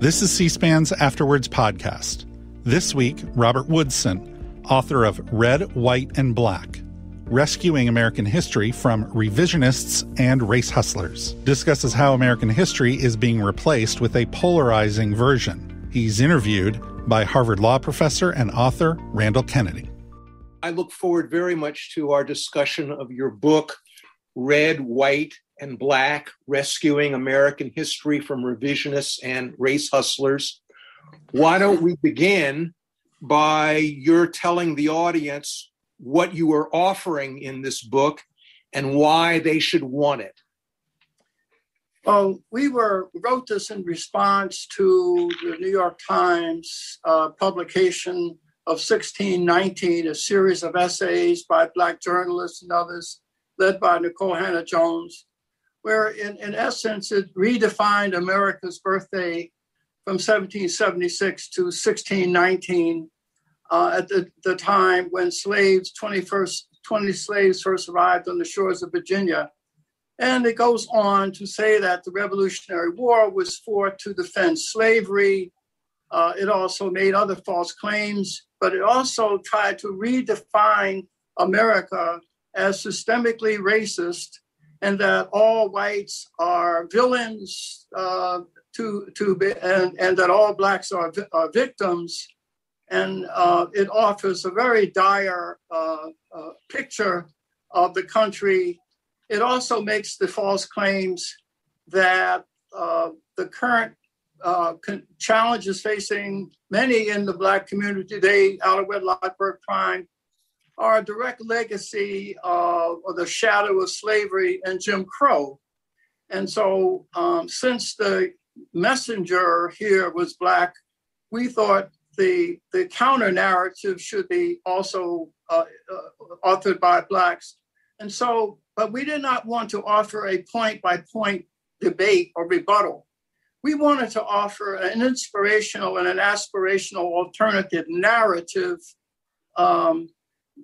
This is C SPAN's Afterwards podcast. This week, Robert Woodson, author of Red, White, and Black Rescuing American History from Revisionists and Race Hustlers, discusses how American history is being replaced with a polarizing version. He's interviewed by Harvard Law professor and author Randall Kennedy. I look forward very much to our discussion of your book, Red, White, and Black Rescuing American History from Revisionists and Race Hustlers. Why don't we begin by your telling the audience what you are offering in this book and why they should want it? Well, we were wrote this in response to the New York Times uh, publication of 1619, a series of essays by Black journalists and others, led by Nikole Hannah-Jones, where in, in essence it redefined America's birthday from 1776 to 1619 uh, at the, the time when slaves, 21st, 20 slaves first arrived on the shores of Virginia. And it goes on to say that the Revolutionary War was fought to defend slavery. Uh, it also made other false claims, but it also tried to redefine America as systemically racist and that all whites are villains uh, to to be, and, and that all blacks are, are victims. And uh, it offers a very dire uh, uh, picture of the country. It also makes the false claims that uh, the current uh, con- challenges facing many in the black community today out of wedlock birth crime are a direct legacy of, of the shadow of slavery and Jim Crow. And so, um, since the messenger here was Black, we thought the, the counter narrative should be also uh, uh, authored by Blacks. And so, but we did not want to offer a point by point debate or rebuttal. We wanted to offer an inspirational and an aspirational alternative narrative um,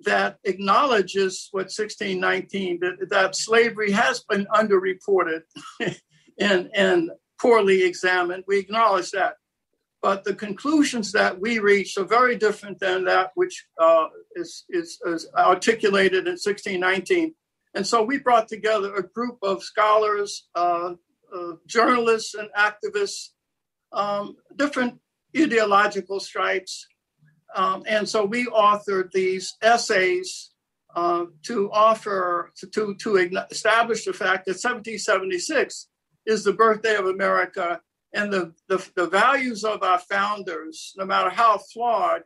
that acknowledges what 1619 that, that slavery has been underreported and, and poorly examined. We acknowledge that. But the conclusions that we reach are very different than that which uh, is, is, is articulated in 1619. And so we brought together a group of scholars, uh, uh, journalists, and activists, um, different ideological stripes, um, and so we authored these essays uh, to offer, to, to, establish the fact that 1776 is the birthday of America and the, the, the values of our founders, no matter how flawed,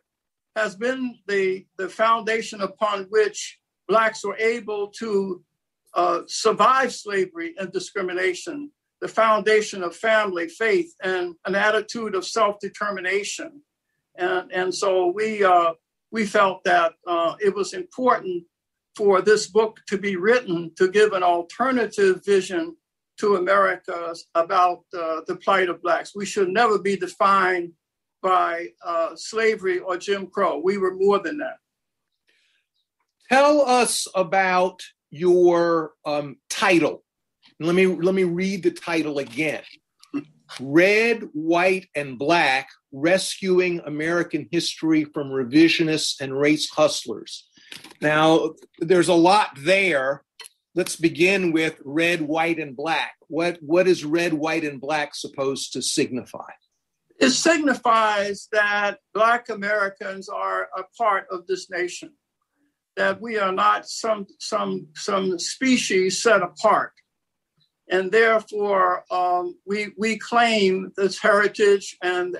has been the, the foundation upon which Blacks were able to uh, survive slavery and discrimination, the foundation of family, faith, and an attitude of self determination. And, and so we, uh, we felt that uh, it was important for this book to be written to give an alternative vision to America about uh, the plight of Blacks. We should never be defined by uh, slavery or Jim Crow. We were more than that. Tell us about your um, title. Let me let me read the title again. Red, White, and Black rescuing American history from revisionists and race hustlers. Now, there's a lot there. Let's begin with red, white, and black. What, what is red, white, and black supposed to signify? It signifies that Black Americans are a part of this nation, that we are not some, some, some species set apart. And therefore, um, we, we claim this heritage and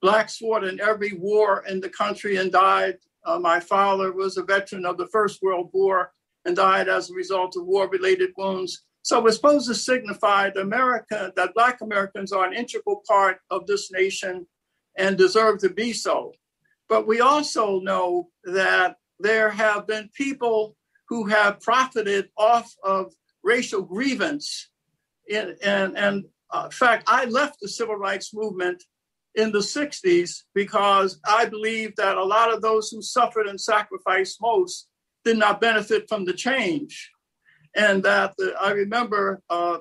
Blacks fought in every war in the country and died. Uh, my father was a veteran of the First World War and died as a result of war related wounds. So we're supposed to signify that America, that Black Americans are an integral part of this nation and deserve to be so. But we also know that there have been people who have profited off of racial grievance. In, and, and uh, in fact, I left the civil rights movement in the 60s because I believe that a lot of those who suffered and sacrificed most did not benefit from the change. And that the, I remember uh,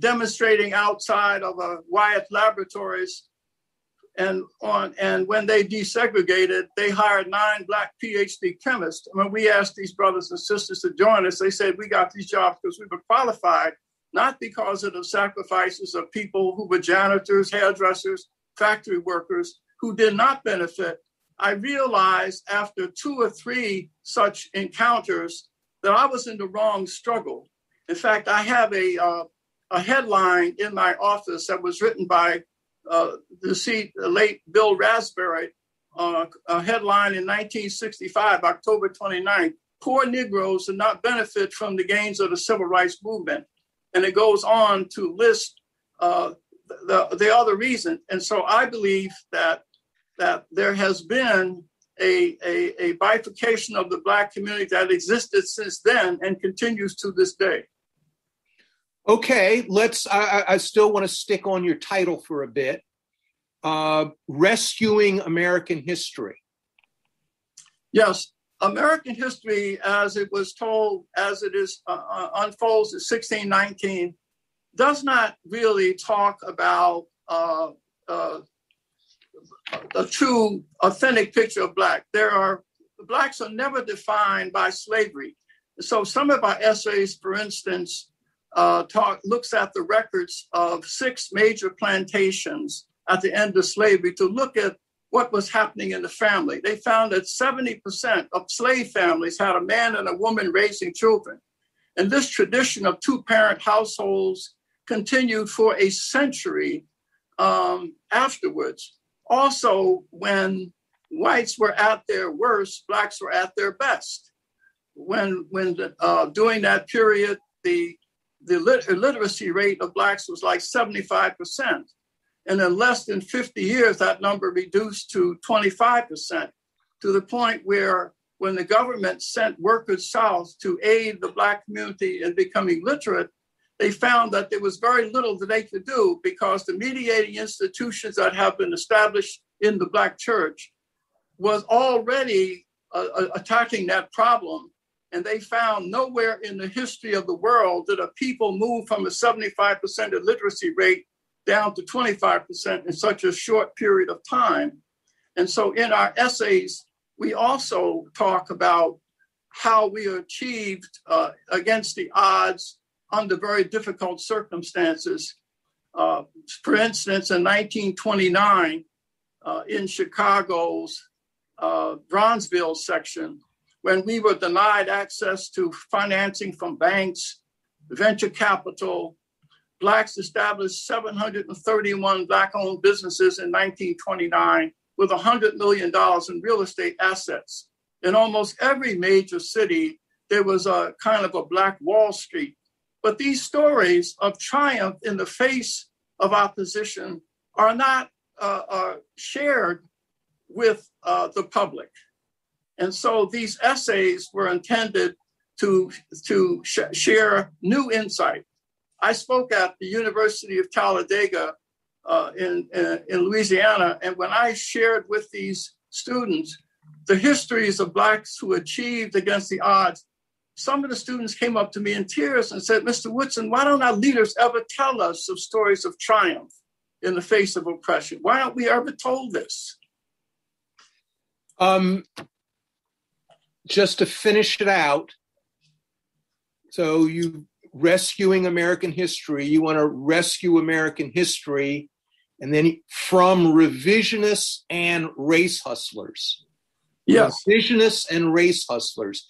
demonstrating outside of a Wyeth Laboratories and on and when they desegregated, they hired nine black PhD chemists. When we asked these brothers and sisters to join us, they said we got these jobs because we were qualified, not because of the sacrifices of people who were janitors, hairdressers, factory workers who did not benefit. I realized after two or three such encounters that I was in the wrong struggle. In fact, I have a uh, a headline in my office that was written by uh, the late Bill Raspberry, uh, a headline in 1965, October 29th. Poor Negroes did not benefit from the gains of the civil rights movement. And it goes on to list uh, the, the other reason. And so I believe that, that there has been a, a, a bifurcation of the Black community that existed since then and continues to this day. Okay, let's. I, I still want to stick on your title for a bit. Uh, rescuing American history. Yes, American history, as it was told, as it is uh, uh unfolds in 1619, does not really talk about uh, uh, a true, authentic picture of Black. There are Blacks are never defined by slavery. So some of our essays, for instance, uh, talk, looks at the records of six major plantations at the end of slavery to look at what was happening in the family. They found that 70% of slave families had a man and a woman raising children. And this tradition of two parent households continued for a century um, afterwards. Also, when whites were at their worst, blacks were at their best. When, when uh, during that period, the the lit- literacy rate of blacks was like 75%. And in less than 50 years, that number reduced to 25%, to the point where when the government sent workers south to aid the Black community in becoming literate, they found that there was very little that they could do because the mediating institutions that have been established in the Black church was already uh, uh attacking that problem and they found nowhere in the history of the world did a people move from a 75% illiteracy rate down to 25% in such a short period of time. And so in our essays, we also talk about how we achieved uh, against the odds under very difficult circumstances. Uh, for instance, in 1929, uh, in Chicago's uh, Bronzeville section, when we were denied access to financing from banks, venture capital. Blacks established 731 Black owned businesses in 1929 with $100 million in real estate assets. In almost every major city, there was a kind of a Black Wall Street. But these stories of triumph in the face of opposition are not uh, uh, shared with uh, the public. And so these essays were intended to, to sh- share new insight. I spoke at the University of Talladega uh, in, in, in Louisiana, and when I shared with these students the histories of Blacks who achieved against the odds, some of the students came up to me in tears and said, Mr. Woodson, why don't our leaders ever tell us of stories of triumph in the face of oppression? Why aren't we ever told this? Um, just to finish it out, so you rescuing American history, you want to rescue American history, and then from revisionists and race hustlers. Yes, revisionists and race hustlers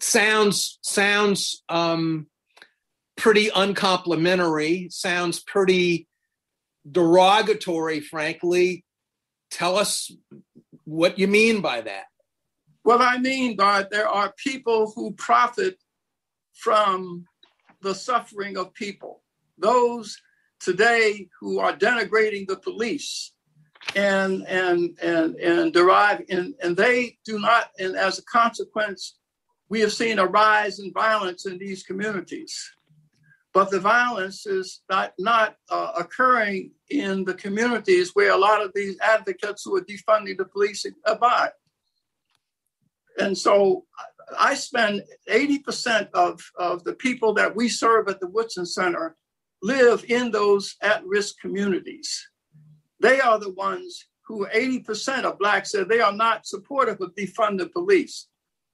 sounds sounds um, pretty uncomplimentary. Sounds pretty derogatory, frankly. Tell us what you mean by that. What I mean by there are people who profit from the suffering of people. Those today who are denigrating the police and and and and derive and, and they do not and as a consequence we have seen a rise in violence in these communities but the violence is not not uh, occurring in the communities where a lot of these advocates who are defunding the police abide and so I spend 80% of, of the people that we serve at the Woodson Center live in those at risk communities. They are the ones who 80% of blacks said they are not supportive of defunding police.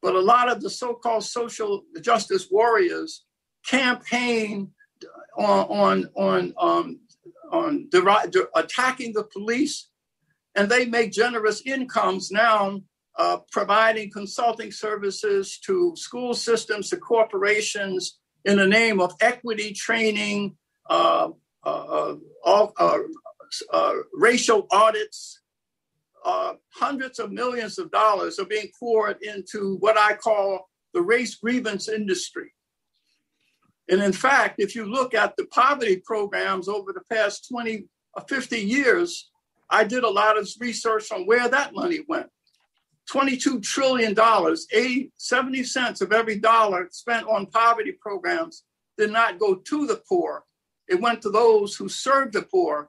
But a lot of the so-called social justice warriors campaign on on on um, on attacking the police, and they make generous incomes now, uh, providing consulting services to school systems, to corporations, in the name of equity training, uh, uh, uh, uh, uh racial audits. Uh, hundreds of millions of dollars are being poured into what I call the race grievance industry. And in fact, if you look at the poverty programs over the past 20 or 50 years, I did a lot of research on where that money went. $22 trillion, 80, 70 cents of every dollar spent on poverty programs did not go to the poor. It went to those who serve the poor,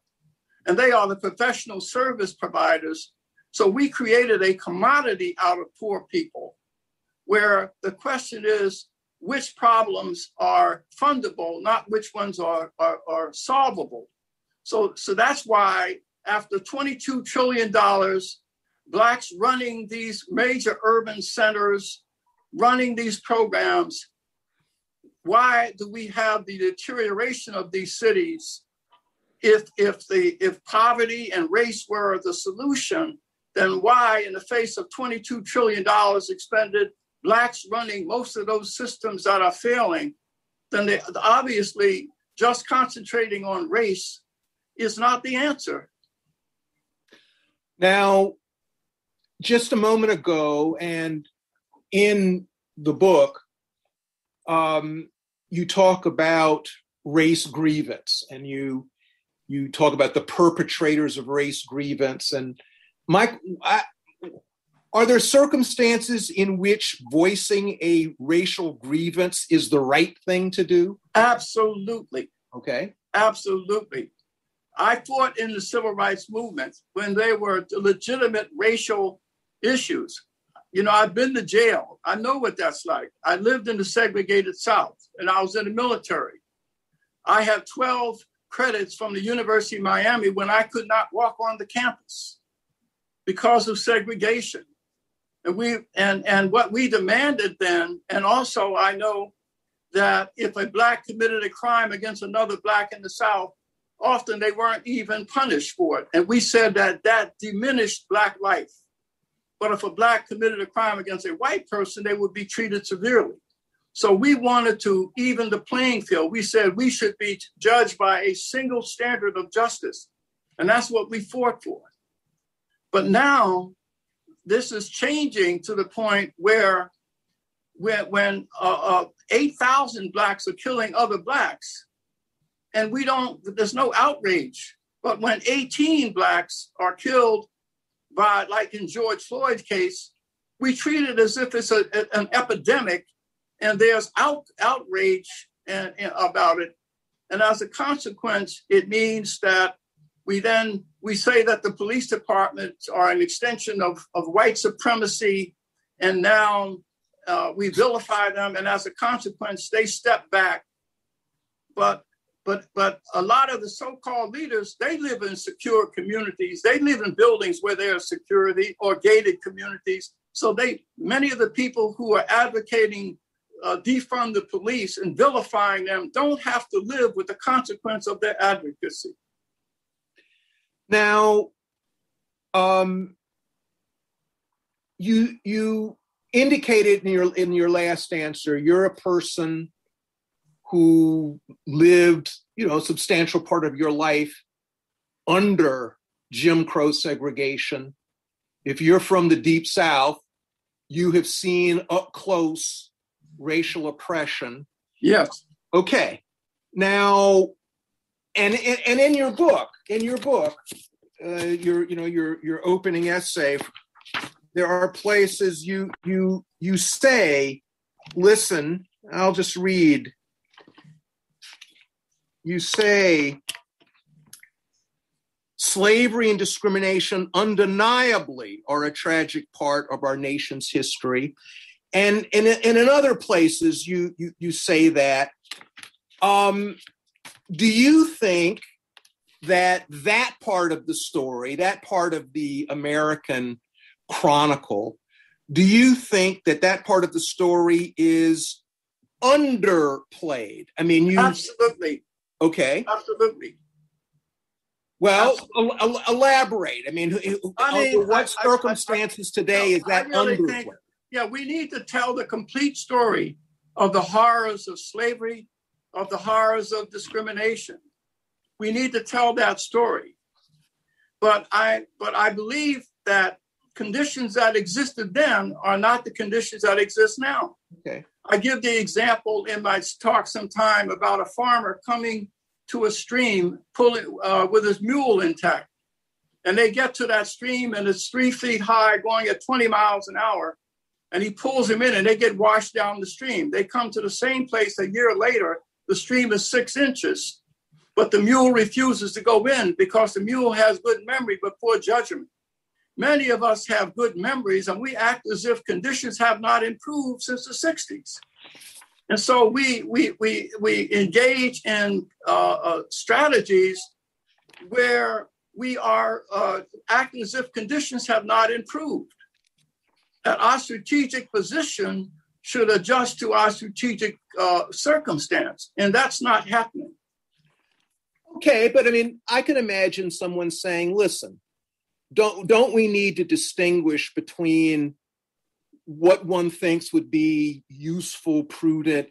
and they are the professional service providers. So we created a commodity out of poor people where the question is which problems are fundable, not which ones are, are, are solvable. So, so that's why after $22 trillion Blacks running these major urban centers, running these programs. Why do we have the deterioration of these cities if, if, the, if poverty and race were the solution? Then why, in the face of $22 trillion expended, Blacks running most of those systems that are failing, then they, obviously just concentrating on race is not the answer. Now, just a moment ago, and in the book, um, you talk about race grievance, and you you talk about the perpetrators of race grievance. And Mike, I, are there circumstances in which voicing a racial grievance is the right thing to do? Absolutely. Okay. Absolutely. I fought in the civil rights movement when they were legitimate racial issues. You know, I've been to jail. I know what that's like. I lived in the segregated South and I was in the military. I have 12 credits from the University of Miami when I could not walk on the campus because of segregation. And we and and what we demanded then, and also I know that if a black committed a crime against another black in the South, often they weren't even punished for it. And we said that that diminished black life. But if a black committed a crime against a white person, they would be treated severely. So we wanted to even the playing field. We said we should be judged by a single standard of justice. And that's what we fought for. But now this is changing to the point where when, when uh, uh, 8,000 blacks are killing other blacks, and we don't, there's no outrage. But when 18 blacks are killed by, like in George Floyd's case, we treat it as if it's a, an epidemic and there's out, outrage and, and about it. And as a consequence, it means that we then we say that the police departments are an extension of, of white supremacy, and now uh, we vilify them, and as a consequence, they step back. But but but a lot of the so-called leaders they live in secure communities. They live in buildings where there's security or gated communities. So they many of the people who are advocating uh, defund the police and vilifying them don't have to live with the consequence of their advocacy now um, you you indicated in your in your last answer you're a person who lived, you know, a substantial part of your life under Jim Crow segregation. If you're from the deep South, you have seen up close racial oppression. Yes. Okay. Now, and and in your book, in your book, uh, your you know your your opening essay, there are places you you you say, listen. I'll just read you say slavery and discrimination undeniably are a tragic part of our nation's history. And, and, and in other places, you, you, you say that. Um, do you think that that part of the story, that part of the American chronicle, do you think that that part of the story is underplayed? I mean, you absolutely okay, absolutely. Well, el- elaborate. I mean, I mean what I, circumstances I, today is that really underplayed? Think, yeah, we need to tell the complete story of the horrors of slavery, of the horrors of discrimination. We need to tell that story. But I but I believe that conditions that existed then are not the conditions that exist now. Okay. I give the example in my talk sometime about a farmer coming to a stream pulling uh, with his mule intact. And they get to that stream and it's three feet high, going at 20 miles an hour and he pulls him in and they get washed down the stream. They come to the same place a year later. The stream is six inches, but the mule refuses to go in because the mule has good memory but poor judgment. Many of us have good memories and we act as if conditions have not improved since the 60s. And so we, we, we, we engage in uh, uh, strategies where we are uh, acting as if conditions have not improved that our strategic position should adjust to our strategic uh, circumstance. And that's not happening. Okay, but I mean, I can imagine someone saying, listen, don't, don't we need to distinguish between what one thinks would be useful, prudent,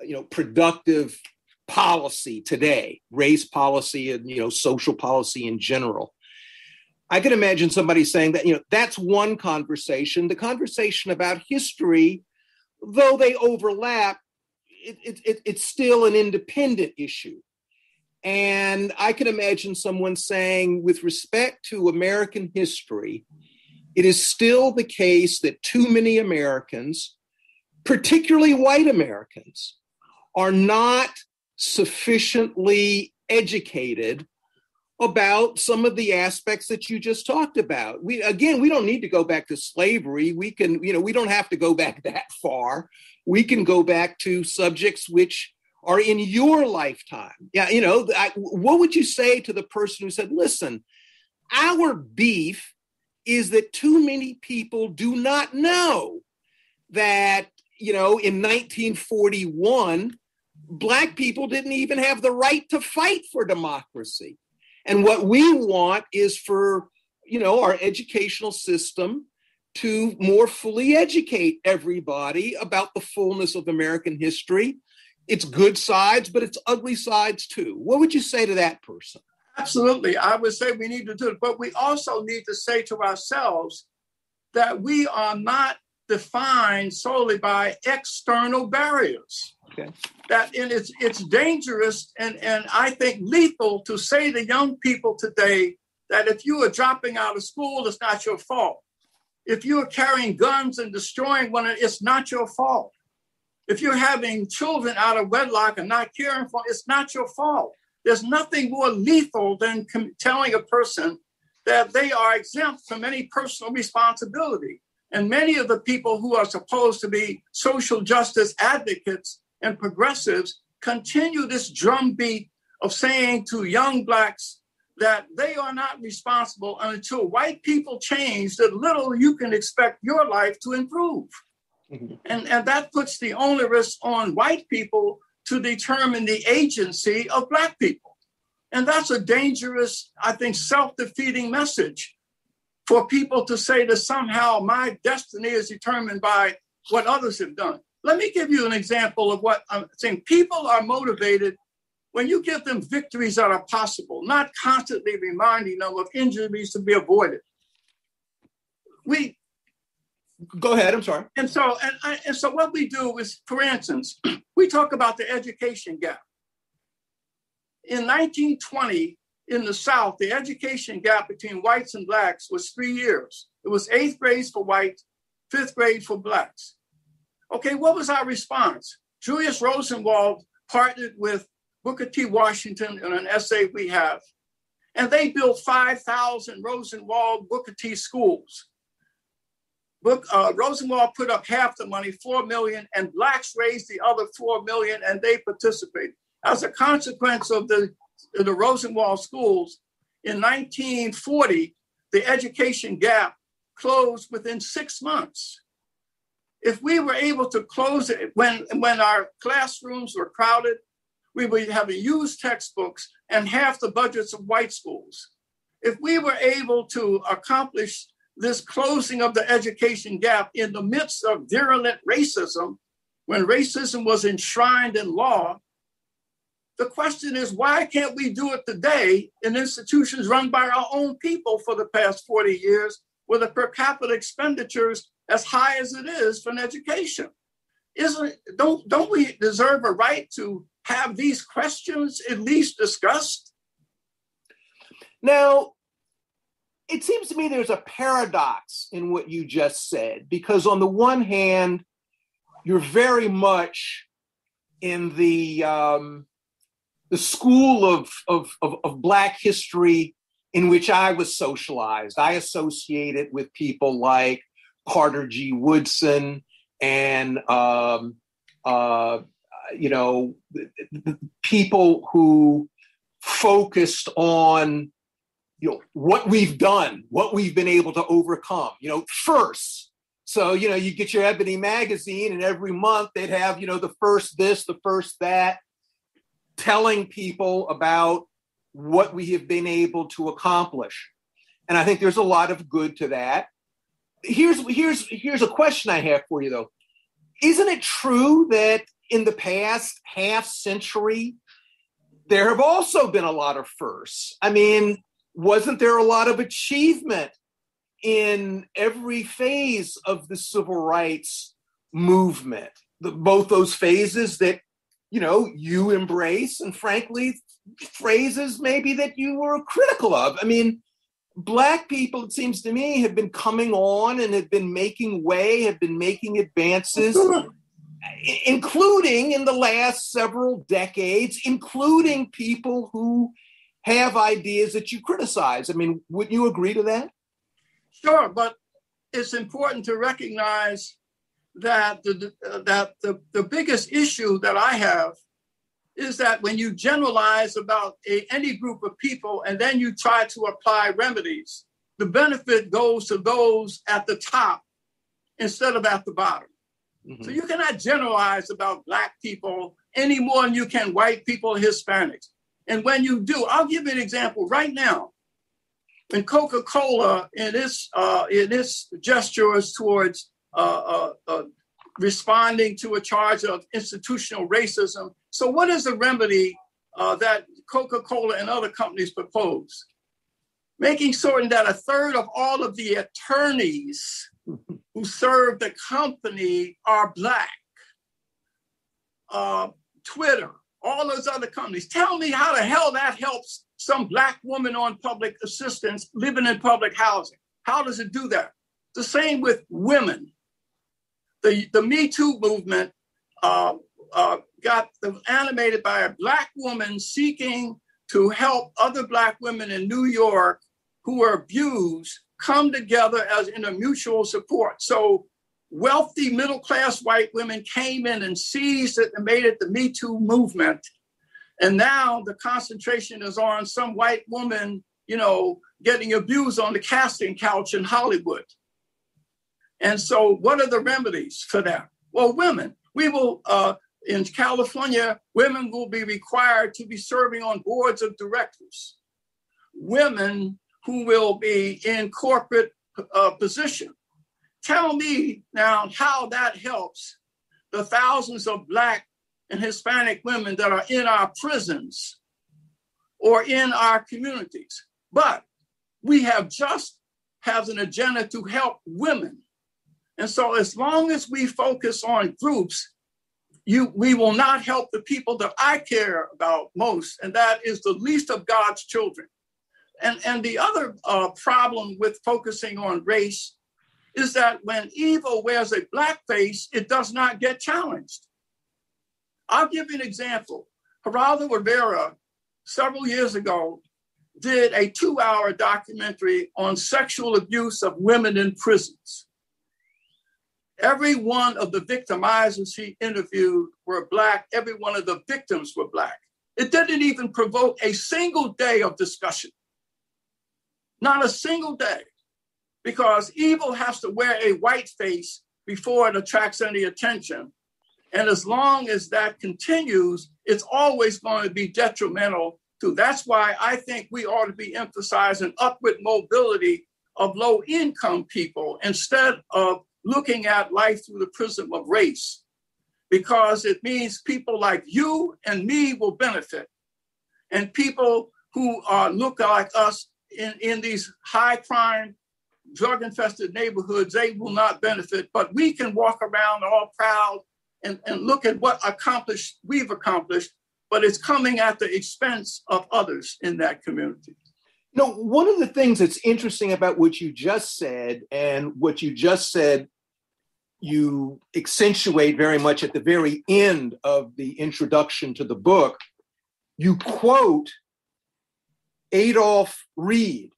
you know, productive policy today, race policy and you know, social policy in general, I can imagine somebody saying that, you know, that's one conversation. The conversation about history, though they overlap, it, it, it, it's still an independent issue. And I can imagine someone saying, with respect to American history, it is still the case that too many Americans, particularly white Americans, are not sufficiently educated about some of the aspects that you just talked about. We again, we don't need to go back to slavery. We can, you know, we don't have to go back that far. We can go back to subjects which are in your lifetime. Yeah, you know, I, what would you say to the person who said, "Listen, our beef is that too many people do not know that, you know, in 1941 black people didn't even have the right to fight for democracy and what we want is for, you know, our educational system to more fully educate everybody about the fullness of American history. It's good sides, but it's ugly sides too. What would you say to that person? Absolutely. I would say we need to do it, but we also need to say to ourselves that we are not defined solely by external barriers. Okay. That and it's it's dangerous and, and I think lethal to say to young people today that if you are dropping out of school, it's not your fault. If you are carrying guns and destroying one, it's not your fault. If you're having children out of wedlock and not caring for, it's not your fault. There's nothing more lethal than com- telling a person that they are exempt from any personal responsibility. And many of the people who are supposed to be social justice advocates and progressives continue this drumbeat of saying to young blacks that they are not responsible until white people change the little you can expect your life to improve. Mm-hmm. And, and that puts the onus on white people to determine the agency of black people. And that's a dangerous, I think, self defeating message for people to say that somehow my destiny is determined by what others have done. Let me give you an example of what I'm saying. People are motivated when you give them victories that are possible, not constantly reminding them of injuries to be avoided. We go ahead. I'm sorry. And so, and, I, and so, what we do is, for instance, we talk about the education gap. In 1920, in the South, the education gap between whites and blacks was three years. It was eighth grade for whites, fifth grade for blacks. Okay, what was our response? Julius Rosenwald partnered with Booker T. Washington in an essay we have, and they built 5,000 Rosenwald Booker T schools. Book, uh, Rosenwald put up half the money, 4 million, and blacks raised the other 4 million, and they participated. As a consequence of the the Rosenwald schools, in 1940, the education gap closed within six months. If we were able to close it when, when our classrooms were crowded, we would have used textbooks and half the budgets of white schools. If we were able to accomplish this closing of the education gap in the midst of virulent racism, when racism was enshrined in law, the question is why can't we do it today in institutions run by our own people for the past 40 years with the per capita expenditures as high as it is for an education? Isn't don't don't we deserve a right to have these questions at least discussed? Now, it seems to me there's a paradox in what you just said, because on the one hand, you're very much in the um, the school of, of, of, of Black history in which I was socialized. I associated with people like Carter G. Woodson and um, uh, you know people who focused on you know what we've done, what we've been able to overcome. You know, first. So you know, you get your Ebony magazine, and every month they'd have you know the first this, the first that, telling people about what we have been able to accomplish. And I think there's a lot of good to that. Here's here's here's a question I have for you though. Isn't it true that in the past half century there have also been a lot of firsts? I mean, wasn't there a lot of achievement in every phase of the civil rights movement? The, both those phases that you know you embrace and frankly phrases maybe that you were critical of i mean black people it seems to me have been coming on and have been making way have been making advances including in the last several decades including people who have ideas that you criticize. I mean would you agree to that? Sure but it's important to recognize that the, uh, that the, the biggest issue that I have is that when you generalize about a, any group of people and then you try to apply remedies, the benefit goes to those at the top instead of at the bottom. Mm-hmm. So you cannot generalize about Black people any more than you can white people, Hispanics. And when you do, I'll give you an example right now. When Coca-Cola in its uh, in its gestures towards uh, uh, uh, responding to a charge of institutional racism. So, what is the remedy uh, that Coca Cola and other companies propose? Making certain that a third of all of the attorneys who serve the company are Black. Uh, Twitter, all those other companies. Tell me how the hell that helps some Black woman on public assistance living in public housing. How does it do that? The same with women the, the Me Too movement uh, uh, got animated by a Black woman seeking to help other Black women in New York who were abused come together as in a mutual support. So wealthy middle class white women came in and seized it and made it the Me Too movement. And now the concentration is on some white woman, you know, getting abused on the casting couch in Hollywood. And so, what are the remedies for that? Well, women. We will, uh, in California, women will be required to be serving on boards of directors. Women who will be in corporate uh, position. Tell me now how that helps the thousands of Black and Hispanic women that are in our prisons or in our communities. But we have just has an agenda to help women and so, as long as we focus on groups, you, we will not help the people that I care about most, and that is the least of God's children. And, and the other uh, problem with focusing on race is that when evil wears a black face, it does not get challenged. I'll give you an example. Geraldo Rivera, several years ago, did a two hour documentary on sexual abuse of women in prisons. Every one of the victimizers he interviewed were Black. Every one of the victims were Black. It didn't even provoke a single day of discussion. Not a single day. Because evil has to wear a white face before it attracts any attention. And as long as that continues, it's always going to be detrimental to. That's why I think we ought to be emphasizing upward mobility of low income people instead of looking at life through the prism of race, because it means people like you and me will benefit. And people who are look like us in, in these high crime, drug infested neighborhoods, they will not benefit. But we can walk around all proud and, and look at what accomplished we've accomplished, but it's coming at the expense of others in that community. No, one of the things that's interesting about what you just said and what you just said, you accentuate very much at the very end of the introduction to the book. You quote Adolph Reed.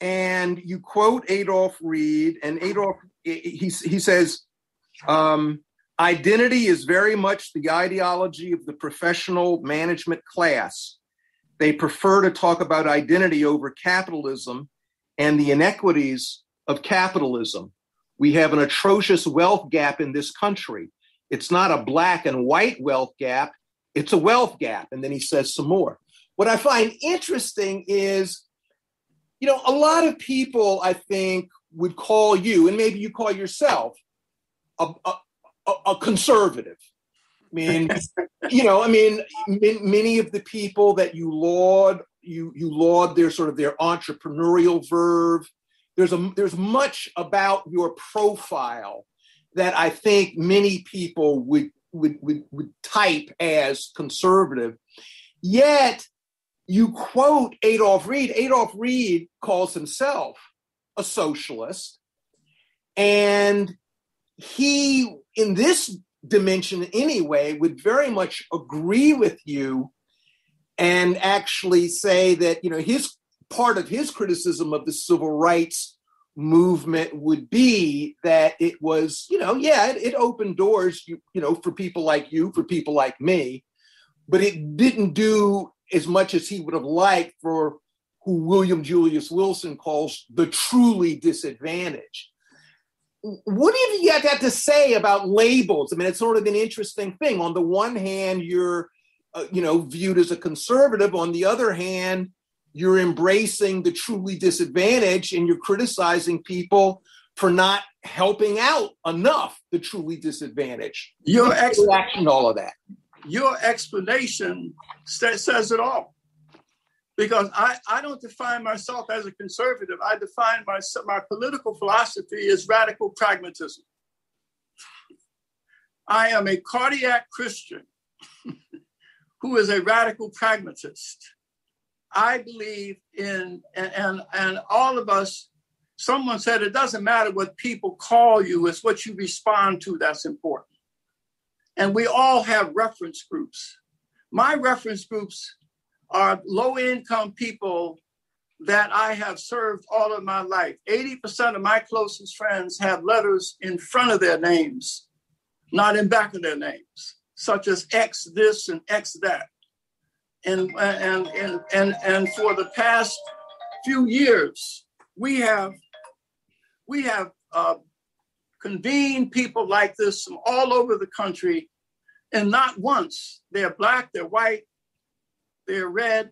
And you quote Adolph Reed, and Adolph, he, he says, um, Identity is very much the ideology of the professional management class. They prefer to talk about identity over capitalism and the inequities of capitalism. We have an atrocious wealth gap in this country. It's not a black and white wealth gap, it's a wealth gap. And then he says some more. What I find interesting is, you know, a lot of people, I think, would call you, and maybe you call yourself, a, a, a, conservative. I mean, you know, I mean, many of the people that you laud, you you laud their sort of their entrepreneurial verve. There's a there's much about your profile that I think many people would would would, would type as conservative. Yet you quote Adolph Reed. Adolph Reed calls himself a socialist, and he in this dimension anyway would very much agree with you and actually say that you know his part of his criticism of the civil rights movement would be that it was you know yeah it, it opened doors you, you know for people like you for people like me but it didn't do as much as he would have liked for who William Julius Wilson calls the truly disadvantaged what have you got to say about labels? I mean, it's sort of an interesting thing. On the one hand, you're, uh, you know, viewed as a conservative. On the other hand, you're embracing the truly disadvantaged and you're criticizing people for not helping out enough the truly disadvantaged. Your explanation, all of that. Your explanation says it all because I, I don't define myself as a conservative. I define my, my political philosophy as radical pragmatism. I am a cardiac Christian who is a radical pragmatist. I believe in, and, and, and all of us, someone said it doesn't matter what people call you, it's what you respond to that's important. And we all have reference groups. My reference groups are low income people that I have served all of my life. 80% of my closest friends have letters in front of their names, not in back of their names, such as X this and X that. And, and, and, and, and for the past few years, we have, we have uh, convened people like this from all over the country. And not once, they're black, they're white, they're red,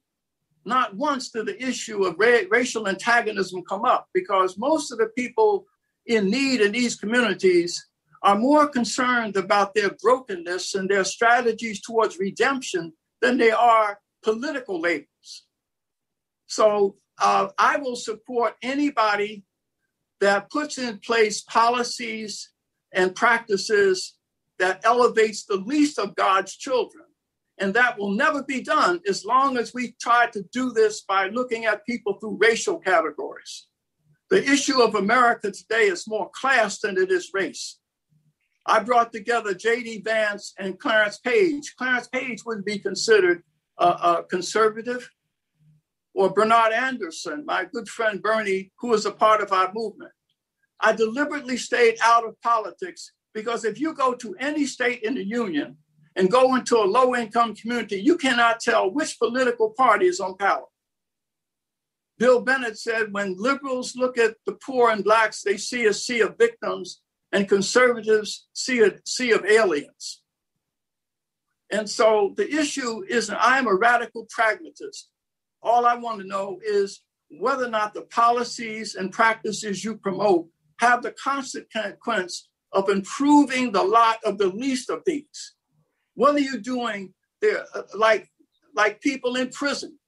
not once did the issue of ra- racial antagonism come up because most of the people in need in these communities are more concerned about their brokenness and their strategies towards redemption than they are political labels. So uh, I will support anybody that puts in place policies and practices that elevates the least of God's children and that will never be done as long as we try to do this by looking at people through racial categories. The issue of America today is more class than it is race. I brought together J.D. Vance and Clarence Page. Clarence Page wouldn't be considered a, conservative, or Bernard Anderson, my good friend Bernie, who is a part of our movement. I deliberately stayed out of politics because if you go to any state in the Union and go into a low income community, you cannot tell which political party is on power. Bill Bennett said when liberals look at the poor and blacks, they see a sea of victims, and conservatives see a sea of aliens. And so the issue isn't, I'm a radical pragmatist. All I want to know is whether or not the policies and practices you promote have the consequence of improving the lot of the least of these. What are you doing there? Uh, like, like people in prison.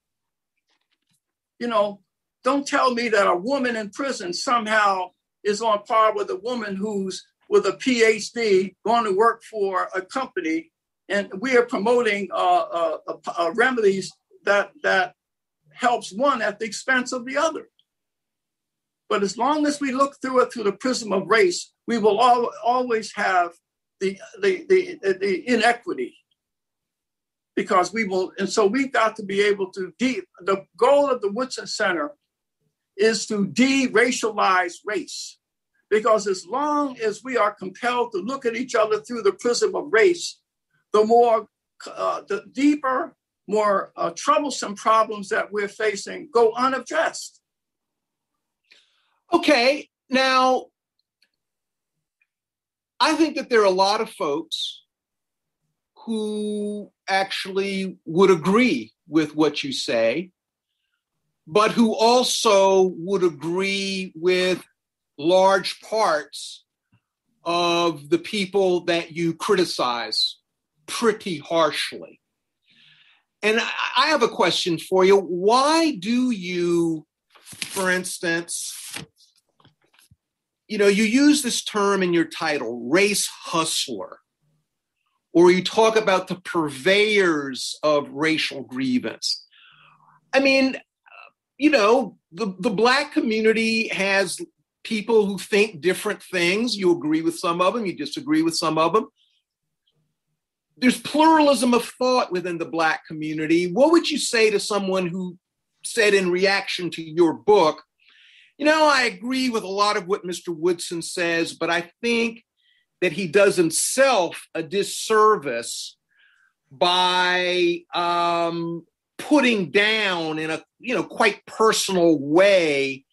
You know, don't tell me that a woman in prison somehow is on par with a woman who's with a PhD going to work for a company, and we are promoting uh, uh, remedies that that helps one at the expense of the other. But as long as we look through it through the prism of race, we will al- always have the, the, the, the inequity because we will, and so we've got to be able to, de- the goal of the Woodson Center is to de-racialize race. Because as long as we are compelled to look at each other through the prism of race, the more, uh, the deeper, more uh, troublesome problems that we're facing go unaddressed. Okay, now I think that there are a lot of folks who actually would agree with what you say, but who also would agree with large parts of the people that you criticize pretty harshly. And I have a question for you. Why do you, for instance, you know, you use this term in your title, race hustler, or you talk about the purveyors of racial grievance. I mean, you know, the, the black community has people who think different things. You agree with some of them, you disagree with some of them. There's pluralism of thought within the black community. What would you say to someone who said in reaction to your book, you know, I agree with a lot of what Mr. Woodson says, but I think that he does himself a disservice by um, putting down in a you know quite personal way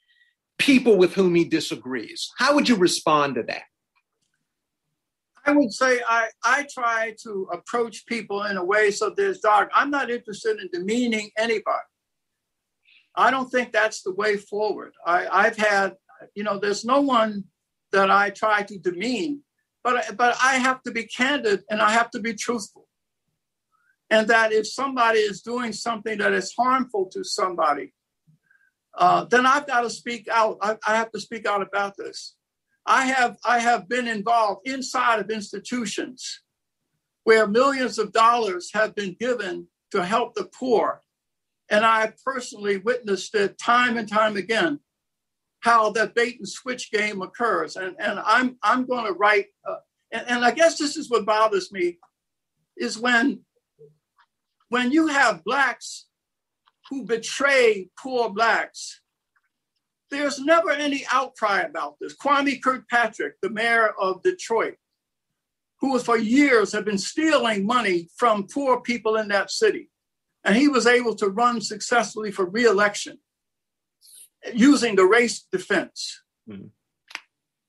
people with whom he disagrees. How would you respond to that? I would say I, I try to approach people in a way so there's dark. I'm not interested in demeaning anybody. I don't think that's the way forward. I, I've had, you know, there's no one that I try to demean, but but I have to be candid and I have to be truthful. And that if somebody is doing something that is harmful to somebody, uh, then I've got to speak out. I, I have to speak out about this. I have I have been involved inside of institutions where millions of dollars have been given to help the poor and I personally witnessed it time and time again how that bait and switch game occurs. And, and I'm, I'm going to write, uh, and, and I guess this is what bothers me is when, when you have Blacks who betray poor Blacks, there's never any outcry about this. Kwame Kilpatrick, the mayor of Detroit, who for years had been stealing money from poor people in that city and he was able to run successfully for reelection using the race defense. Mm-hmm.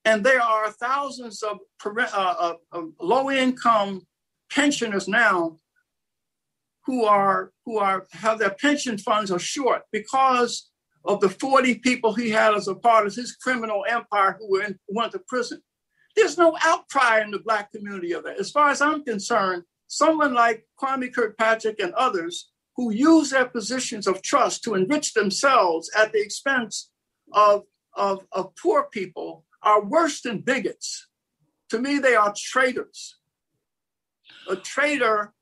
And there are thousands of, uh, of low income pensioners now who are who are have their pension funds are short because of the 40 people he had as a part of his criminal empire who in, went to prison. There's no outcry in the black community of that. As far as I'm concerned, someone like Kwame Kilpatrick and others who use their positions of trust to enrich themselves at the expense of, of, of poor people are worse than bigots. To me, they are traitors. A traitor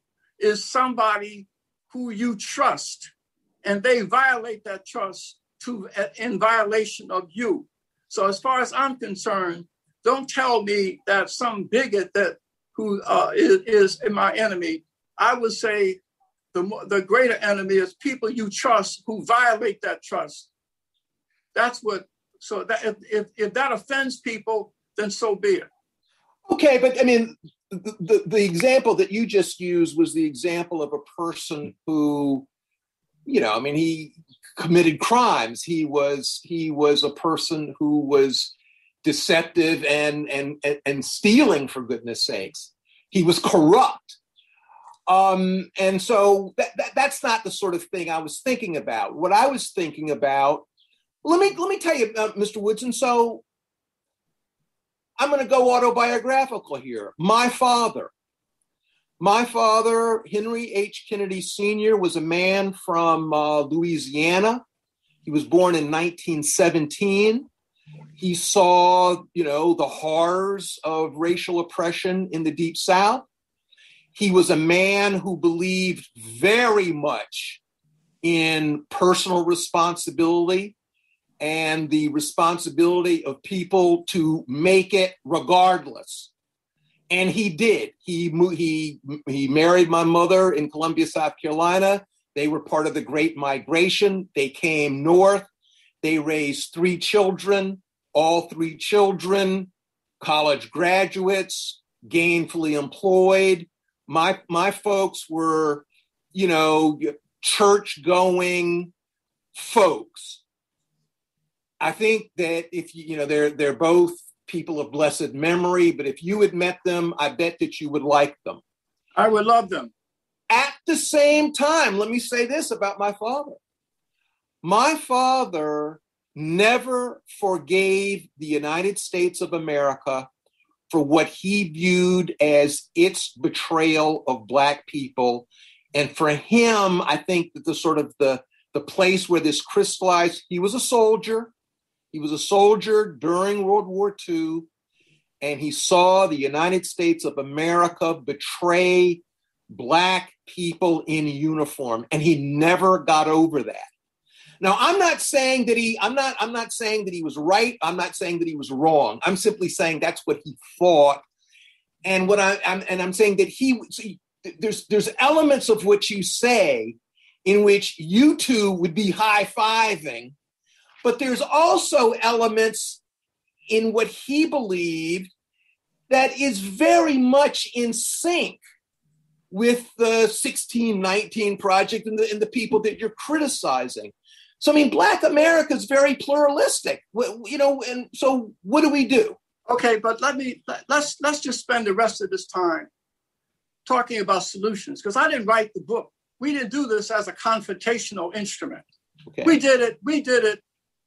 is somebody who you trust, and they violate that trust to in violation of you. So, as far as I'm concerned, don't tell me that some bigot that who uh, is, is my enemy. I would say the, the greater enemy is people you trust who violate that trust. That's what, so that if, if, if that offends people, then so be it. Okay, but I mean, the, the, example that you just used was the example of a person who, you know, I mean, he committed crimes. He was he was a person who was deceptive and and and, and stealing for goodness sakes. He was corrupt. Um, and so that, that, that's not the sort of thing I was thinking about. What I was thinking about, let me let me tell you, uh, Mr. Woodson. So I'm going to go autobiographical here. My father, my father, Henry H. Kennedy Sr., was a man from uh, Louisiana. He was born in 1917. He saw, you know, the horrors of racial oppression in the Deep South. He was a man who believed very much in personal responsibility and the responsibility of people to make it regardless. And he did. He he he married my mother in Columbia, South Carolina. They were part of the Great Migration. They came north. They raised three children. All three children, college graduates, gainfully employed. My my folks were, you know, church going folks I think that if you, you know, they're they're both people of blessed memory, but if you had met them, I bet that you would like them. I would love them. At the same time, let me say this about my father. My father never forgave the United States of America for what he viewed as its betrayal of black people. And for him, I think that the sort of the the place where this crystallized, he was a soldier. He was a soldier during World War II, and he saw the United States of America betray Black people in uniform, and he never got over that. Now, I'm not saying that he, I'm not, I'm not saying that he was right. I'm not saying that he was wrong. I'm simply saying that's what he thought. And what I, I'm, and I'm saying that he, see, there's, there's elements of what you say in which you two would be high fiving but there's also elements in what he believed that is very much in sync with the 1619 project and the, and the people that you're criticizing. So, I mean, Black America is very pluralistic, you know, and so what do we do? Okay, but let me let's let's just spend the rest of this time talking about solutions because I didn't write the book. We didn't do this as a confrontational instrument. Okay. We did it. We did it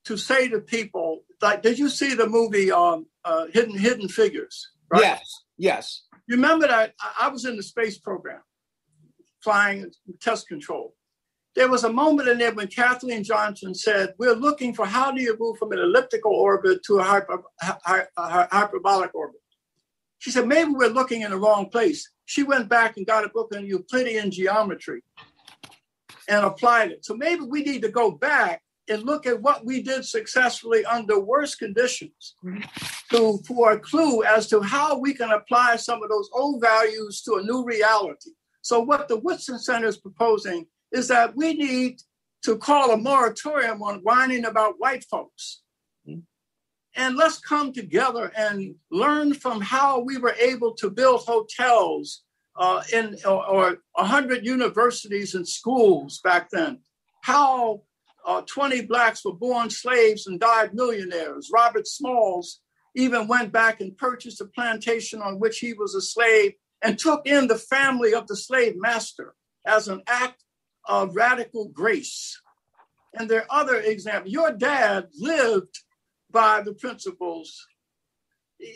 to say to people, like, did you see the movie um, uh, Hidden Hidden Figures? Right? Yes, yes. You remember that I was in the space program, flying test control. There was a moment in there when Kathleen Johnson said, "We're looking for how do you move from an elliptical orbit to a, hyper, a hyperbolic orbit." She said, "Maybe we're looking in the wrong place." She went back and got a book on Euclidean geometry and applied it. So maybe we need to go back and look at what we did successfully under worse conditions to, for a clue as to how we can apply some of those old values to a new reality. So, what the Woodson Center is proposing is that we need to call a moratorium on whining about white folks. And let's come together and learn from how we were able to build hotels uh, in or, or 100 universities and schools back then. How uh, 20 blacks were born slaves and died millionaires. Robert Smalls even went back and purchased a plantation on which he was a slave and took in the family of the slave master as an act of radical grace. And there are other examples. Your dad lived by the principles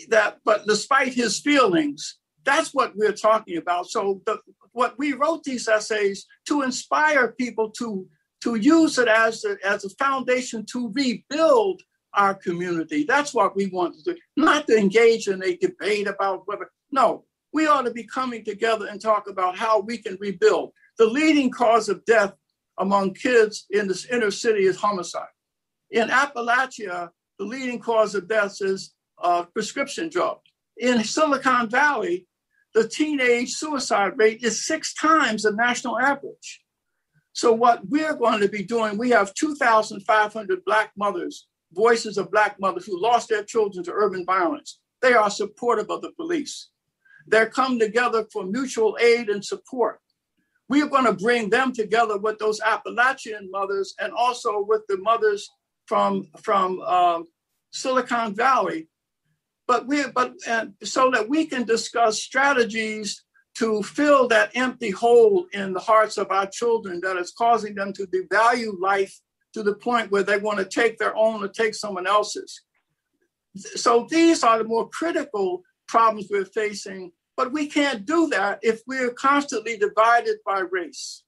that, but despite his feelings, that's what we're talking about. So, the, what we wrote these essays to inspire people to to use it as a, as a foundation to rebuild our community. That's what we want to do, not to engage in a debate about whether, no, we ought to be coming together and talk about how we can rebuild. The leading cause of death among kids in this inner city is homicide. In Appalachia, the leading cause of death is uh, prescription drugs. In Silicon Valley, the teenage suicide rate is six times the national average. So, what we're going to be doing, we have 2,500 Black mothers, voices of Black mothers who lost their children to urban violence. They are supportive of the police. They're come together for mutual aid and support. We are going to bring them together with those Appalachian mothers and also with the mothers from from um, Silicon Valley. But we but and so that we can discuss strategies to fill that empty hole in the hearts of our children that is causing them to devalue life to the point where they want to take their own or take someone else's. So these are the more critical problems we're facing, but we can't do that if we're constantly divided by race.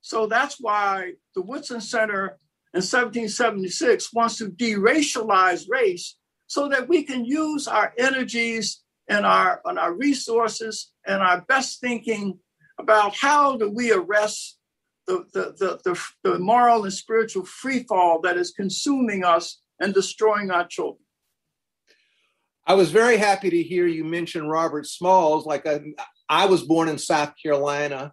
So that's why the Woodson Center in 1776 wants to deracialize race so that we can use our energies and our, and our resources and our best thinking about how do we arrest the, the, the, the, the moral and spiritual freefall that is consuming us and destroying our children. I was very happy to hear you mention Robert Smalls. Like I, I was born in South Carolina,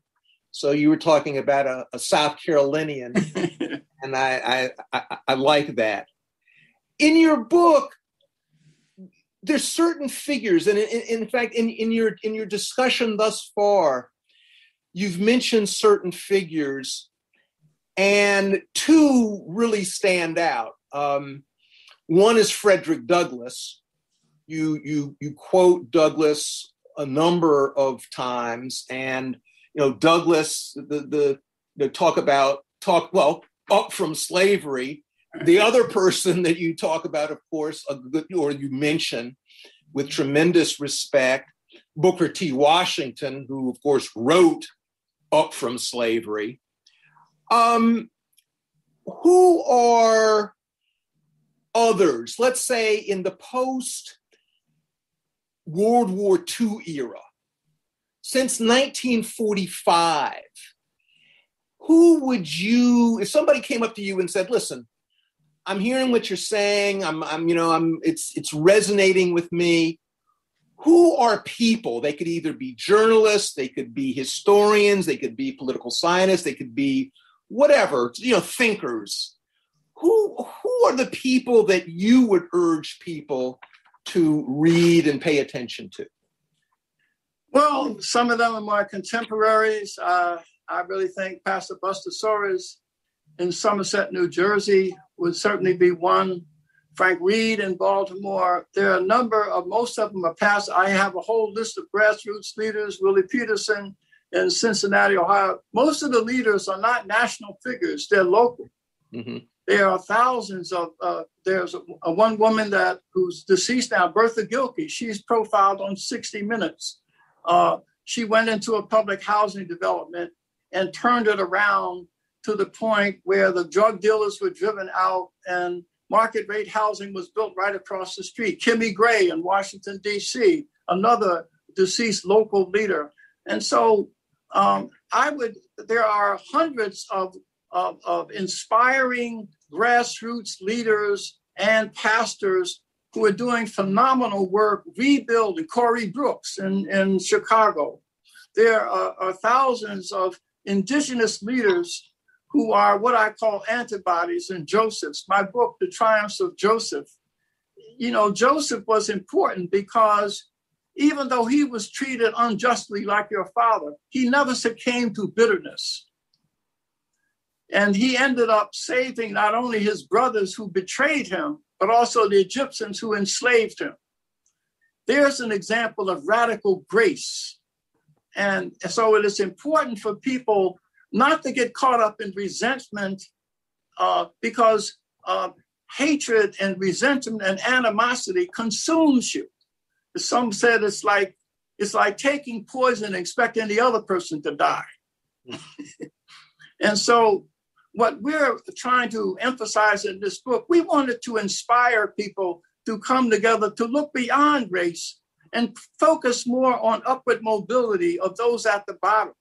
so you were talking about a, a South Carolinian, and I, I, I, I like that. In your book, there's certain figures, and in, in fact, in, in your in your discussion thus far, you've mentioned certain figures, and two really stand out. Um, one is Frederick Douglass. You you you quote Douglass a number of times, and you know Douglass the the, the talk about talk well up from slavery the other person that you talk about, of course, or you mention with tremendous respect, Booker T. Washington, who, of course, wrote Up from Slavery. Um, who are others, let's say in the post World War II era, since 1945? Who would you, if somebody came up to you and said, listen, I'm hearing what you're saying. I'm, I'm, you know, I'm. It's it's resonating with me. Who are people? They could either be journalists, they could be historians, they could be political scientists, they could be whatever, you know, thinkers. Who who are the people that you would urge people to read and pay attention to? Well, some of them are my contemporaries. Uh, I really think Pastor Buster Soaries in Somerset, New Jersey, would certainly be one. Frank Reed in Baltimore. There are a number of, most of them are past. I have a whole list of grassroots leaders, Willie Peterson in Cincinnati, Ohio. Most of the leaders are not national figures, they're local. Mm-hmm. There are thousands of, uh, there's a, a, one woman that who's deceased now, Bertha Gilkey. She's profiled on 60 Minutes. Uh, she went into a public housing development and turned it around to the point where the drug dealers were driven out and market rate housing was built right across the street. Kimi Gray in Washington, D.C., another deceased local leader. And so um, I would, there are hundreds of, of, of inspiring grassroots leaders and pastors who are doing phenomenal work rebuilding Corey Brooks in, in Chicago. There are, are thousands of indigenous leaders who are what I call antibodies in Joseph's. My book, The Triumphs of Joseph. You know, Joseph was important because even though he was treated unjustly like your father, he never succumbed to bitterness. And he ended up saving not only his brothers who betrayed him, but also the Egyptians who enslaved him. There's an example of radical grace. And so it is important for people not to get caught up in resentment uh, because uh, hatred and resentment and animosity consumes you. Some said it's like it's like taking poison and expecting the other person to die. and so what we're trying to emphasize in this book, we wanted to inspire people to come together to look beyond race and focus more on upward mobility of those at the bottom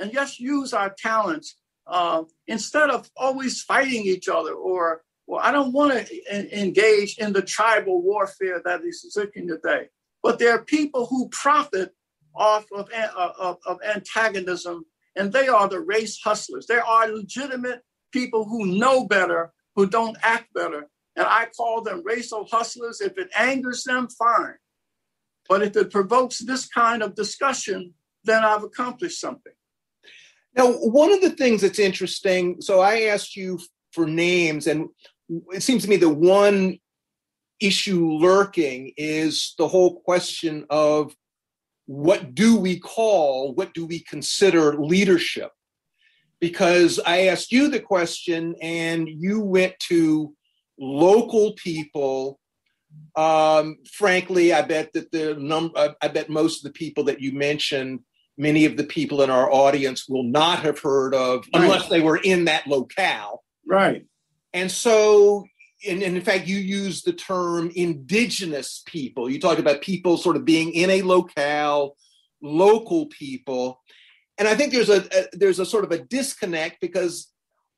and just use our talents uh, instead of always fighting each other or well, I don't want to engage in the tribal warfare that is existing today. But there are people who profit off of, uh, of, of antagonism, and they are the race hustlers. There are legitimate people who know better, who don't act better. And I call them racial hustlers. If it angers them, fine. But if it provokes this kind of discussion, then I've accomplished something. Now, one of the things that's interesting, so I asked you for names, and it seems to me the one issue lurking is the whole question of what do we call, what do we consider leadership? Because I asked you the question, and you went to local people. Um, frankly, I bet that the number, I bet most of the people that you mentioned many of the people in our audience will not have heard of right. unless they were in that locale. Right. And so, and, and, in fact, you use the term indigenous people. You talk about people sort of being in a locale, local people. And I think there's a, a there's a sort of a disconnect because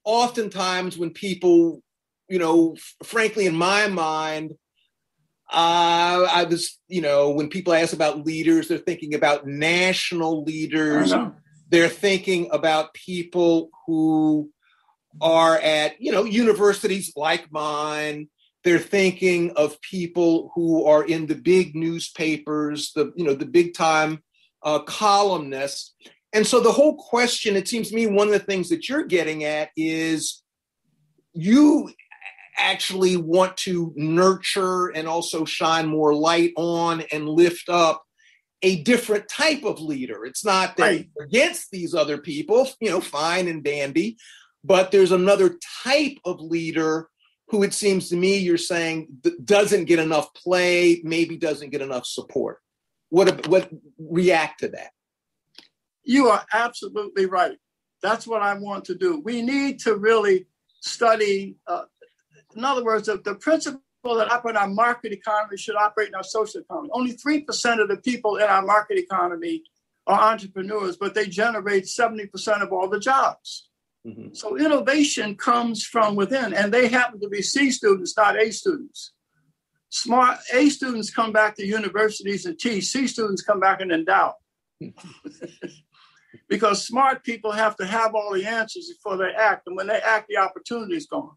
oftentimes when people, you know, frankly, in my mind, uh, I was, you know, when people ask about leaders, they're thinking about national leaders. They're thinking about people who are at, you know, universities like mine. They're thinking of people who are in the big newspapers, the, you know, the big time uh, columnists. And so the whole question, it seems to me, one of the things that you're getting at is you actually want to nurture and also shine more light on and lift up a different type of leader. It's not that right. against these other people, you know, fine and dandy, but there's another type of leader who it seems to me you're saying doesn't get enough play, maybe doesn't get enough support. What what react to that? You are absolutely right. That's what I want to do. We need to really study uh, in other words, the, the principle that operate in our market economy should operate in our social economy. Only 3% of the people in our market economy are entrepreneurs, but they generate 70% of all the jobs. Mm-hmm. So innovation comes from within, and they happen to be C students, not A students. Smart A students come back to universities and teach, C students come back and endow. because smart people have to have all the answers before they act, and when they act, the opportunity is gone.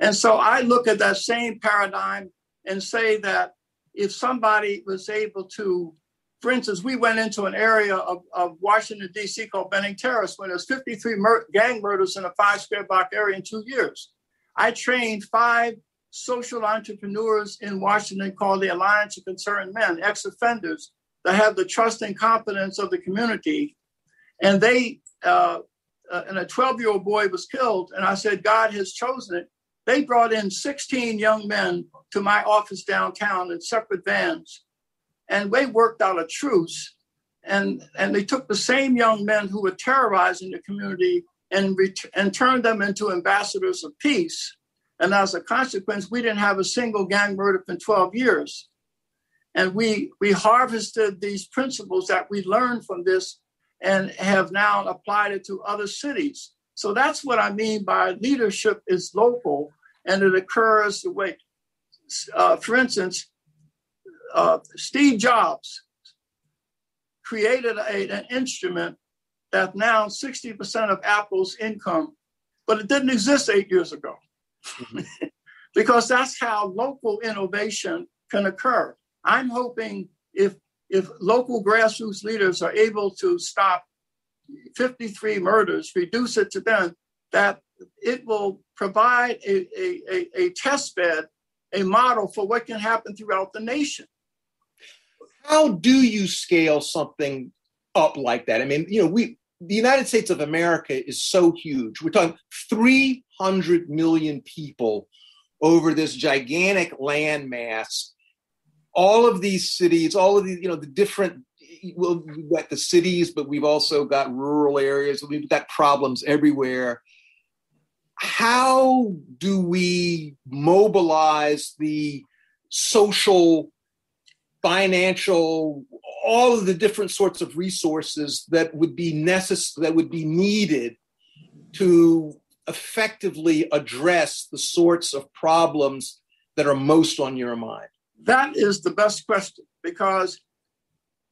And so I look at that same paradigm and say that if somebody was able to, for instance, we went into an area of, of Washington, D.C. called Benning Terrace when there's 53 mur- gang murders in a five square block area in two years. I trained five social entrepreneurs in Washington called the Alliance of Concerned Men, ex offenders that have the trust and confidence of the community. And they uh, uh, and a 12 year old boy was killed. And I said, God has chosen it. They brought in 16 young men to my office downtown in separate vans. And they worked out a truce. And, and they took the same young men who were terrorizing the community and, ret- and turned them into ambassadors of peace. And as a consequence, we didn't have a single gang murder in 12 years. And we, we harvested these principles that we learned from this and have now applied it to other cities. So that's what I mean by leadership is local and it occurs the way, uh, for instance, uh, Steve Jobs created a, an instrument that now 60% of Apple's income, but it didn't exist eight years ago. Mm-hmm. because that's how local innovation can occur. I'm hoping if if local grassroots leaders are able to stop 53 murders, reduce it to them, that it will provide a, a, a, test bed, a model for what can happen throughout the nation. How do you scale something up like that? I mean, you know, we the United States of America is so huge. We're talking 300 million people over this gigantic landmass all of these cities, all of these, you know, the different, well, we've got the cities, but we've also got rural areas. We've got problems everywhere. How do we mobilize the social, financial, all of the different sorts of resources that would be necessary, that would be needed to effectively address the sorts of problems that are most on your mind? That is the best question because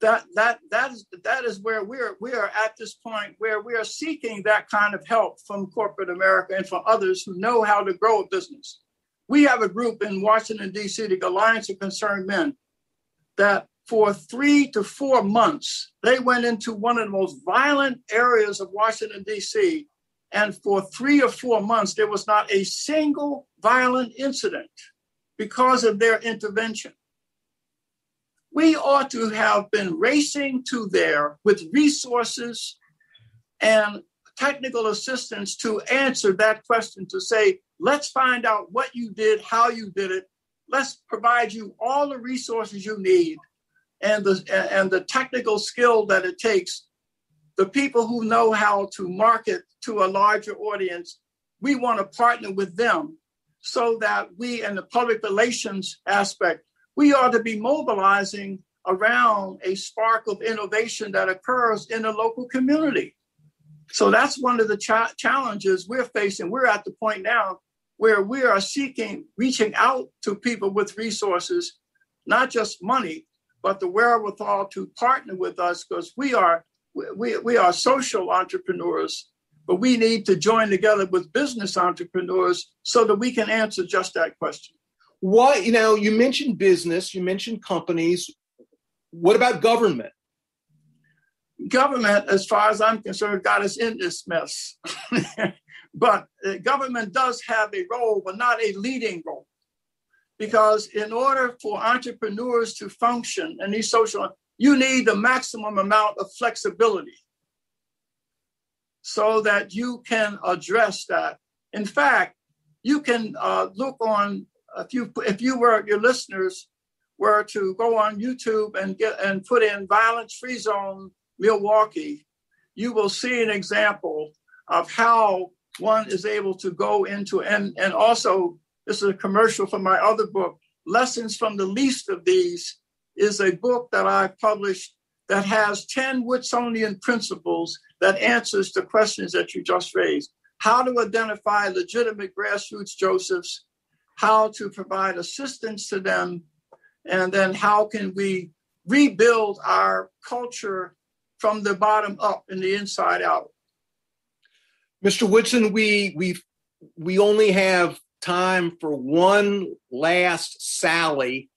that that that is that is where we're we are at this point where we are seeking that kind of help from corporate America and from others who know how to grow a business. We have a group in Washington D.C. the Alliance of Concerned Men that for three to four months, they went into one of the most violent areas of Washington, D.C. And for three or four months, there was not a single violent incident because of their intervention. We ought to have been racing to there with resources and technical assistance to answer that question to say, let's find out what you did, how you did it. Let's provide you all the resources you need and the, and the technical skill that it takes. The people who know how to market to a larger audience, we want to partner with them so that we, in the public relations aspect, we ought to be mobilizing around a spark of innovation that occurs in the local community. So that's one of the cha- challenges we're facing. We're at the point now where we are seeking, reaching out to people with resources, not just money, but the wherewithal to partner with us because we are we, we are social entrepreneurs, but we need to join together with business entrepreneurs so that we can answer just that question. What you know, you mentioned business, you mentioned companies. What about government? government, as far as I'm concerned, got us in this mess. but uh, government does have a role, but not a leading role. Because in order for entrepreneurs to function in these social, you need the maximum amount of flexibility so that you can address that. In fact, you can uh, look on if you if you were your listeners were to go on YouTube and get and put in violence free zone Milwaukee, you will see an example of how one is able to go into and and also this is a commercial from my other book lessons from the least of these is a book that i published that has 10 Woodsonian principles that answers the questions that you just raised how to identify legitimate grassroots josephs how to provide assistance to them and then how can we rebuild our culture from the bottom up and the inside out. Mr. Woodson, we we we only have time for one last sally.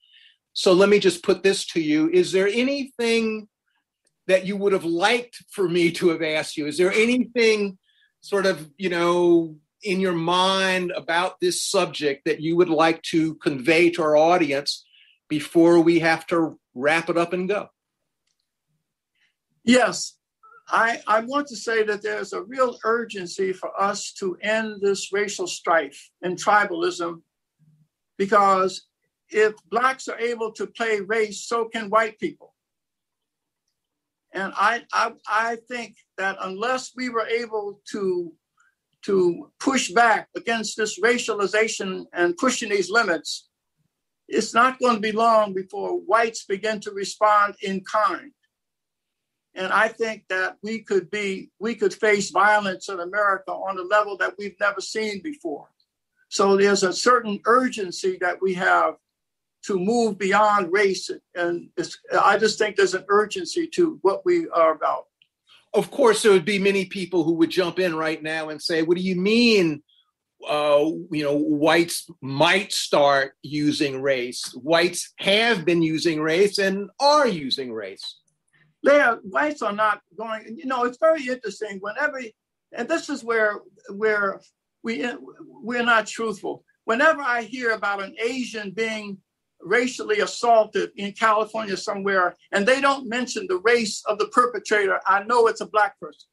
So let me just put this to you. Is there anything that you would have liked for me to have asked you? Is there anything sort of, you know, in your mind about this subject that you would like to convey to our audience before we have to wrap it up and go? Yes, I, I want to say that there's a real urgency for us to end this racial strife and tribalism because if Blacks are able to play race, so can white people. And I, I, I think that unless we were able to, to push back against this racialization and pushing these limits, it's not going to be long before whites begin to respond in kind. And I think that we could be, we could face violence in America on a level that we've never seen before. So there's a certain urgency that we have to move beyond race. And I just think there's an urgency to what we are about. Of course, there would be many people who would jump in right now and say, What do you mean? Uh, you know, whites might start using race. Whites have been using race and are using race their whites are not going. You know, it's very interesting. Whenever, and this is where where we we're not truthful. Whenever I hear about an Asian being racially assaulted in California somewhere, and they don't mention the race of the perpetrator, I know it's a black person.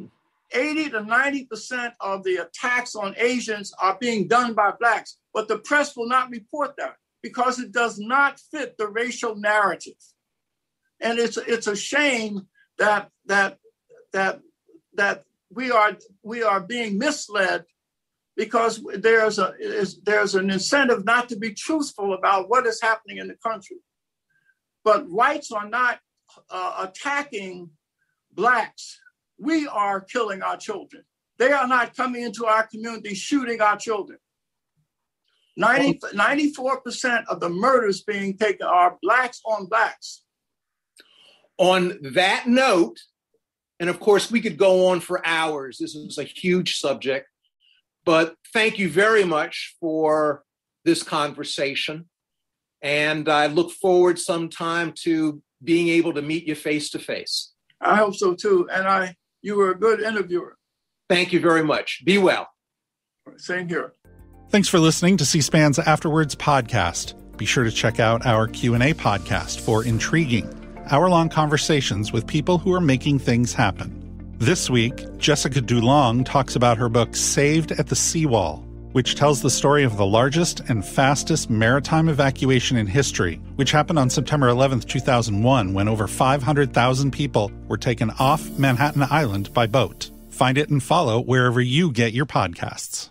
80 to 90% of the attacks on Asians are being done by blacks, but the press will not report that because it does not fit the racial narrative and it's it's a shame that that that that we are we are being misled because there's a is, there's an incentive not to be truthful about what is happening in the country. But whites are not uh, attacking blacks. We are killing our children. They are not coming into our community shooting our children. 90, 94% of the murders being taken are blacks on blacks on that note, and of course, we could go on for hours. This is a huge subject, but thank you very much for this conversation. and I look forward sometime to being able to meet you face to face. I hope so too. And I, you were a good interviewer. Thank you very much. Be well. Same here. Thanks for listening to C-SPAN's Afterwords podcast. Be sure to check out our Q&A podcast for intriguing, hour-long conversations with people who are making things happen. This week, Jessica DuLong talks about her book Saved at the Seawall, which tells the story of the largest and fastest maritime evacuation in history, which happened on September 11, 2001, when over 500,000 people were taken off Manhattan Island by boat. Find it and follow wherever you get your podcasts.